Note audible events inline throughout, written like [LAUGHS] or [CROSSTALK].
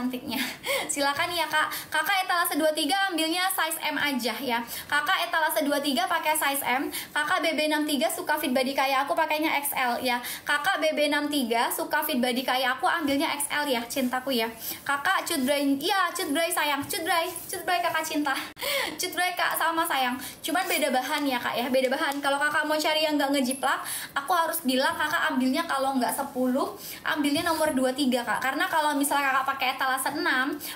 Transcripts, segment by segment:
cantiknya silakan ya kak. Kakak etalase 23 ambilnya size M aja ya. Kakak etalase 23 pakai size M. Kakak BB63 suka fit body kayak aku pakainya XL ya. Kakak BB63 suka fit body kayak aku ambilnya XL ya cintaku ya. Kakak cut dry iya dry sayang. Cut dry cut dry kakak cinta. [LAUGHS] Cut dry kak sama sayang. Cuman beda bahan ya kak ya. Beda bahan. Kalau kakak mau cari yang nggak ngejiplak aku harus bilang kakak ambilnya kalau nggak 10 ambilnya nomor 23 kak. Karena kalau misalnya kakak pakai etalase 6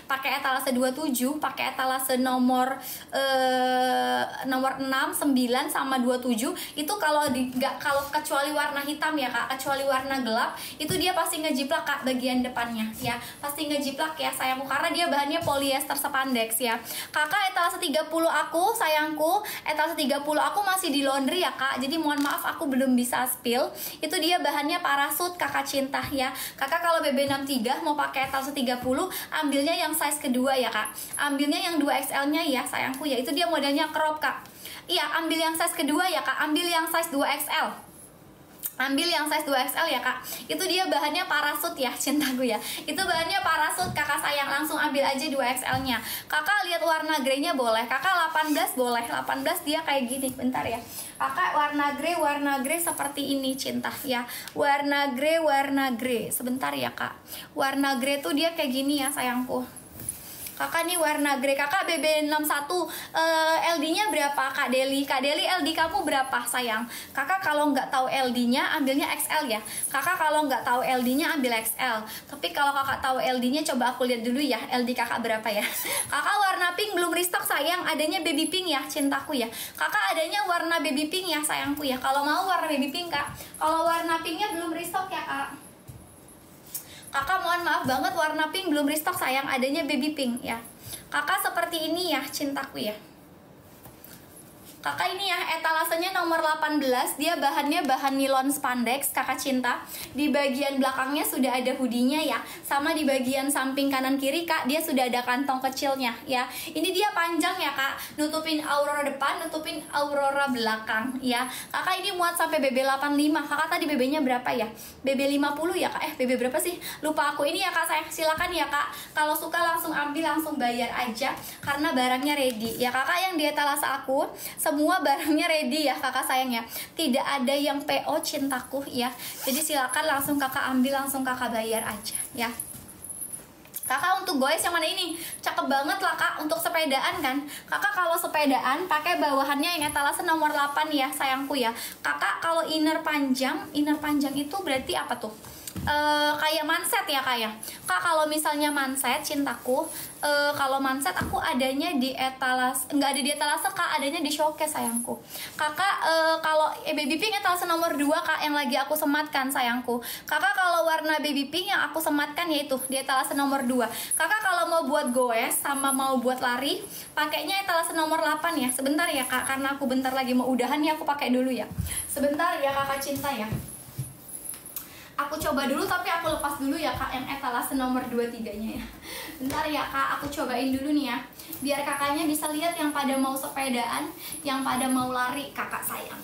pakai etalase 27 pakai etalase nomor eh, nomor 6 9 sama 27 itu kalau di nggak kalau kecuali warna hitam ya kak kecuali warna gelap itu dia pasti ngejiplak kak bagian depannya ya. Pasti ngejiplak ya sayangku karena dia bahannya polyester spandex ya. Kakak etalase 30 aku sayangku etalase 30 aku masih di laundry ya kak. Jadi mohon maaf aku belum bisa spill. Itu dia bahannya parasut kakak cinta ya. Kakak kalau BB63 mau pakai etalase 30 ambilnya yang size kedua ya kak. Ambilnya yang 2XL nya ya sayangku ya itu dia modelnya crop kak. Iya ambil yang size kedua ya kak. Ambil yang size 2XL ambil yang size 2XL ya kak. Itu dia bahannya parasut ya [LAUGHS] cintaku ya. Itu bahannya parasut. Kakak sayang langsung ambil aja 2XL nya. Kakak lihat warna greynya boleh. Kakak 18 boleh. 18 dia kayak gini. Bentar ya. Kakak warna grey warna grey seperti ini cinta ya. Warna grey warna grey. Sebentar ya kak. Warna grey tuh dia kayak gini ya sayangku Kakak nih warna grey. Kakak BB61 uh, LD-nya berapa Kak Deli? Kak Deli LD kamu berapa sayang? Kakak kalau nggak tahu LD-nya ambilnya XL ya. Kakak kalau nggak tahu LD-nya ambil XL Tapi kalau kakak tahu LD-nya coba aku lihat dulu ya LD kakak berapa ya. [LAUGHS] Kakak warna pink belum restock sayang. Adanya baby pink ya cintaku ya. Kakak adanya warna baby pink ya sayangku ya. Kalau mau warna baby pink kak. Kalau warna pinknya belum restock ya kak Kakak mohon maaf banget warna pink belum restock sayang adanya baby pink ya. Kakak seperti ini ya cintaku ya Kakak ini ya etalasenya nomor 18 Dia bahannya bahan nilon spandex Kakak cinta. Di bagian belakangnya sudah ada hoodie-nya ya. Sama di bagian samping kanan kiri kak Dia sudah ada kantong kecilnya ya. Ini dia panjang ya kak. Nutupin aurora depan Nutupin aurora belakang ya. Kakak ini muat sampai BB 85 Kakak tadi BB-nya berapa ya? BB 50 ya kak? Eh BB berapa sih? Lupa aku. Ini ya kak saya Silakan ya kak. Kalau suka langsung ambil langsung bayar aja. Karena barangnya ready Ya kakak. Yang di etalase aku semua barangnya ready ya kakak sayang ya. Tidak ada yang PO cintaku ya. Jadi silakan langsung kakak ambil langsung kakak bayar aja ya. Kakak untuk goes yang mana ini? Cakep banget lah kak. Untuk sepedaan kan? Kakak kalau sepedaan pakai bawahannya yang etalase nomor 8 ya sayangku ya. Kakak kalau inner panjang Inner panjang itu berarti apa tuh? Uh, kayak manset ya kak ya? Kak kalau misalnya manset cintaku uh, Kalau manset aku adanya di etalas Nggak ada di etalase kak adanya di showcase sayangku. Kakak uh, kalau eh, baby pink etalase nomor 2 kak yang lagi aku sematkan sayangku. Kakak kalau warna baby pink yang aku sematkan yaitu di etalase nomor 2 Kakak kalau mau buat goes sama mau buat lari Pakainya etalase nomor 8 ya. Sebentar ya kak karena aku bentar lagi mau udahan ya aku pakai dulu ya. Sebentar ya kakak cinta ya aku coba dulu tapi aku lepas dulu ya kak. Yang etalase nomor 23 nya ya. Bentar ya kak. Aku cobain dulu nih ya. Biar kakaknya bisa lihat yang pada mau sepedaan yang pada mau lari kakak sayang.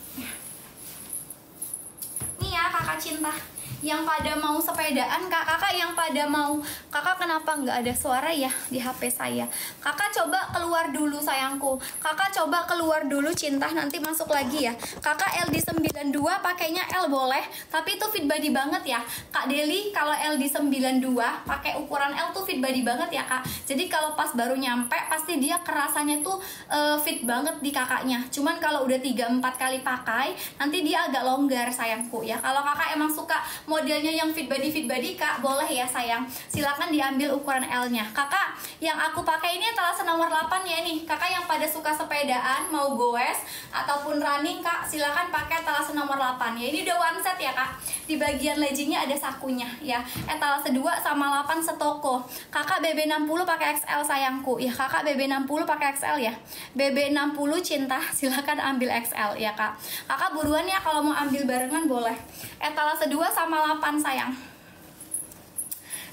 Nih ya kakak cinta yang pada mau sepedaan kak. Kakak yang pada mau kakak kenapa nggak ada suara ya di HP saya? Kakak coba keluar dulu sayangku. Kakak coba keluar dulu cinta nanti masuk lagi ya. Kakak LD 92 pakainya L boleh tapi itu fit body banget ya. Kak Deli kalau LD 92 pakai ukuran L tuh fit body banget ya kak. Jadi kalau pas baru nyampe pasti dia kerasanya tuh uh, fit banget di kakaknya. Cuman kalau udah 3-4 kali pakai nanti dia agak longgar sayangku ya. Kalau kakak emang suka modelnya yang fit body fit body kak. Boleh ya sayang. Silakan diambil ukuran L nya kakak yang aku pakai ini etalase nomor 8 ya nih. Kakak yang pada suka sepedaan mau goes ataupun running kak silakan pakai etalase nomor 8 ya. Ini udah one set ya kak. Di bagian leggingnya ada sakunya ya. Etalase 2 sama 8 setoko. Kakak BB 60 pakai XL sayangku. Ya kakak BB 60 pakai XL ya. BB 60 cinta [LAUGHS] silakan ambil XL ya kak. Kakak buruan ya kalau mau ambil barengan boleh. Etalase 2 sama 8 sayang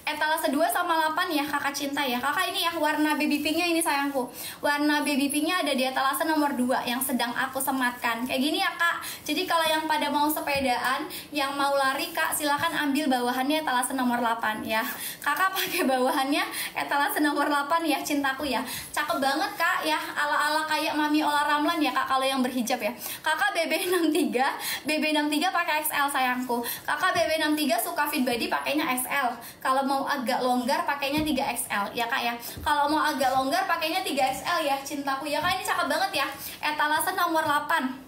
etalase 2 sama 8 ya kakak cinta ya. Kakak ini ya warna baby pinknya ini sayangku. Warna baby pinknya ada di etalase nomor 2 yang sedang aku sematkan. Kayak gini ya kak. Jadi kalau yang pada mau sepedaan yang mau lari kak silakan ambil bawahannya etalase nomor 8 ya. Kakak pakai bawahannya etalase nomor 8 ya cintaku ya. Cakep banget kak ya. Ala-ala kayak mami Ola Ramlan ya kak kalau yang berhijab ya. Kakak BB63 BB63 pakai XL sayangku. Kakak BB63 suka fit body pakainya XL kalau mau agak longgar pakainya 3XL ya kak ya? Kalau mau agak longgar pakainya 3XL ya cintaku ya kak ini cakep banget ya. Etalase nomor 8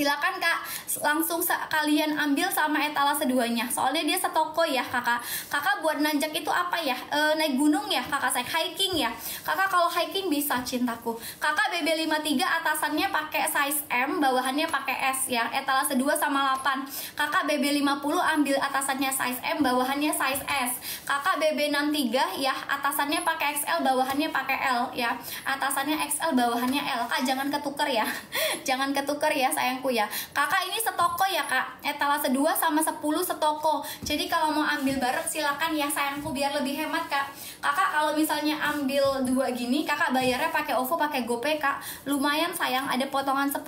silakan kak. Langsung kalian ambil sama etalase duanya. Soalnya dia setoko ya kakak. Kakak buat nanjak itu apa ya? E, naik gunung ya kakak? Saya hiking ya. Kakak kalau hiking bisa cintaku. Kakak BB53 atasannya pakai size M bawahannya pakai S ya. Etalase 2 sama 8 kakak BB50 ambil atasannya size M bawahannya size S. Kakak BB63 ya atasannya pakai XL bawahannya pakai L ya. Atasannya XL bawahannya L. Kak jangan ketuker ya. [LAUGHS] Jangan ketuker ya sayang ya. Kakak ini setoko ya kak? Etalase 2 sama 10 setoko. Jadi kalau mau ambil bareng silakan ya sayangku biar lebih hemat kak. Kakak kalau misalnya ambil dua gini kakak bayarnya pakai OVO pakai GoPay kak. Lumayan sayang ada potongan 10%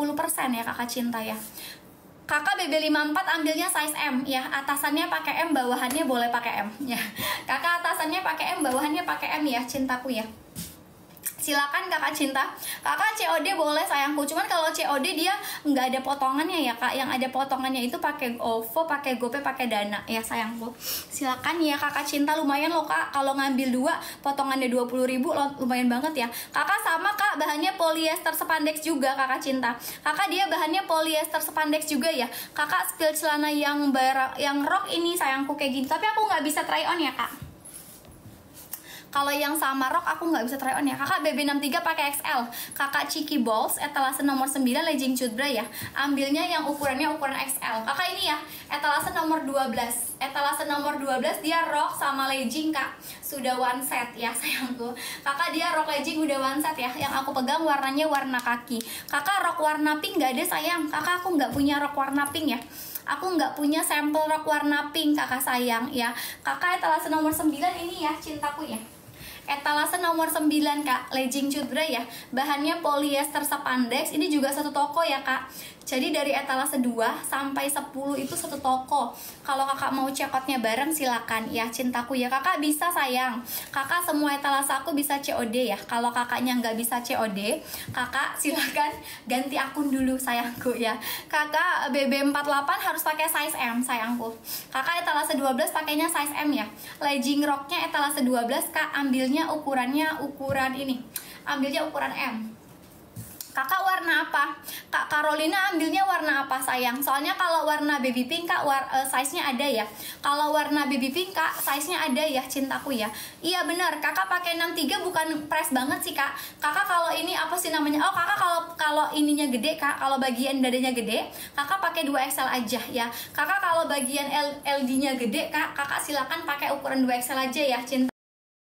ya kakak cinta ya. Kakak BB54 ambilnya size M ya. Atasannya pakai M bawahannya boleh pakai M ya. Kakak atasannya pakai M bawahannya pakai M ya cintaku ya silakan kakak cinta. Kakak COD boleh sayangku. Cuman kalau COD dia nggak ada potongannya ya kak. Yang ada potongannya itu pakai OVO pakai GoPay pakai Dana. Ya sayangku. Silakan ya kakak cinta. Lumayan loh kak. Kalau ngambil dua potongannya 20 ribu. Lumayan banget ya. Kakak sama kak. Bahannya polyester spandex juga kakak cinta. Kakak dia bahannya polyester spandex juga ya. Kakak spill celana yang barak yang rok ini sayangku kayak gini. Tapi aku nggak bisa try on ya kak kalau yang sama rok aku nggak bisa try on ya. Kakak BB63 pakai XL kakak Chiki Balls etalase nomor 9 legging cudra ya. Ambilnya yang ukurannya ukuran XL kakak ini ya etalase nomor 12 etalase nomor 12 dia rok sama legging kak. Sudah one set ya [LAUGHS] sayangku. Kakak dia rok legging udah one set ya. Yang aku pegang warnanya warna kaki. Kakak rok warna pink nggak ada sayang? Kakak aku nggak punya rok warna pink ya. Aku nggak punya sampel rok warna pink kakak sayang ya. Kakak etalase nomor 9 ini ya cintaku ya etalase nomor 9 kak. Legging cudra ya. Bahannya polyester spandex ini juga satu toko ya kak jadi dari etalase 2 sampai 10 itu satu toko. Kalau kakak mau cekotnya bareng silakan. Ya cintaku. Ya kakak bisa sayang. Kakak semua etalase aku bisa COD ya. Kalau kakaknya nggak bisa COD kakak silakan ganti akun dulu sayangku ya. Kakak BB48 harus pakai size M sayangku. Kakak etalase 12 pakainya size M ya. Legging rocknya etalase 12 kak. Ambilnya ukurannya ukuran ini. Ambilnya ukuran M kakak warna apa? Kak Carolina ambilnya warna apa sayang? Soalnya kalau warna baby pink kak war, uh, size nya ada ya. Kalau warna baby pink kak size nya ada ya cintaku ya. Iya benar. Kakak pakai 63 bukan press banget sih kak. Kakak kalau ini apa sih namanya? Oh kakak kalau kalau ininya gede kak kalau bagian dadanya gede kakak pakai 2 XL aja ya. Kakak kalau bagian L, LD nya gede kak kakak silakan pakai ukuran 2 XL aja ya cinta